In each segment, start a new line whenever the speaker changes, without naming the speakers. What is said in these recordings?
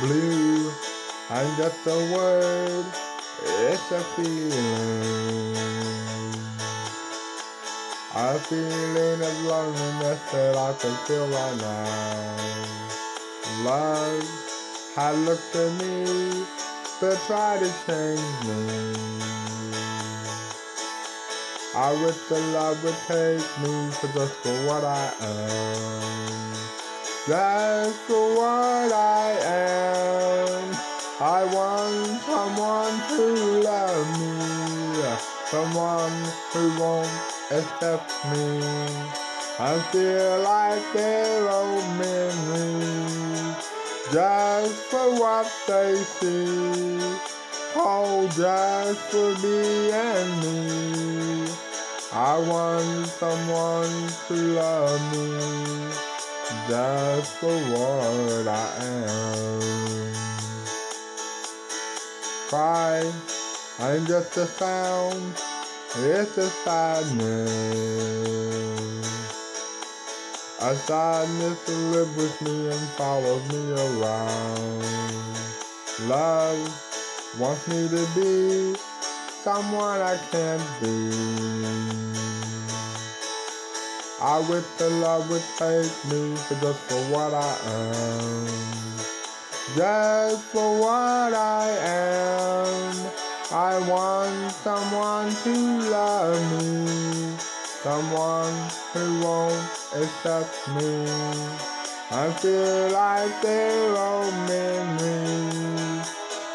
blue ain't just a word, it's a feeling. A feeling of loneliness that I can feel right now. Love had looked at me to try to change me. I wish the love would take me for just for what I am. Just for what I. I want someone to love me. Someone who won't accept me. I feel like they're old memories. Just for what they see. Oh, just for me and me. I want someone to love me just for what Cry ain't just a sound, it's a sadness. A sadness that lives with me and follows me around. Love wants me to be someone I can't be. I wish the love would take me for just for what I am. Just for what I am. Someone to love me. Someone who won't accept me. I feel like they're old memories.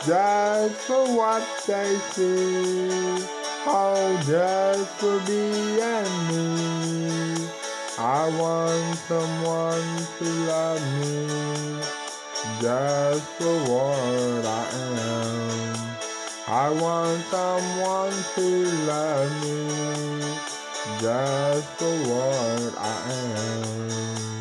Just for what they see. Oh, just for me and me. I want someone to love me. Just for what I am. I want someone to love me just for what I am.